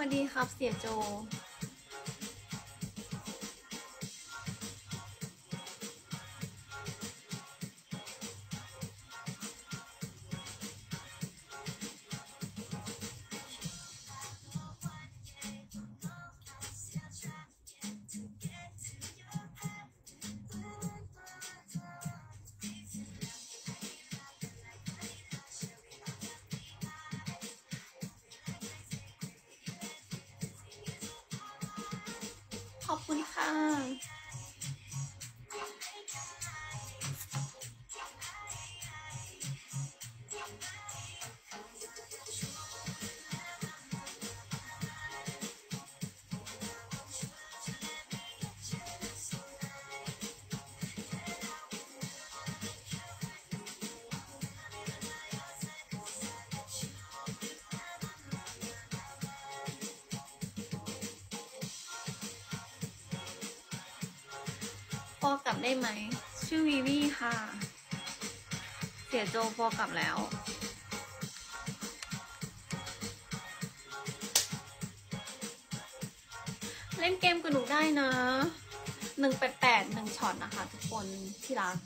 วัสดีครับเสียโจ อ อกลับได้ไหม ชื่อวีวี่ค่ะ เสียโจพอกลับแล้วเล่นเกมกับหนูได้นะ หนึ่งแปดแปดหนึ่งช็อตนะคะทุกคนที่รัก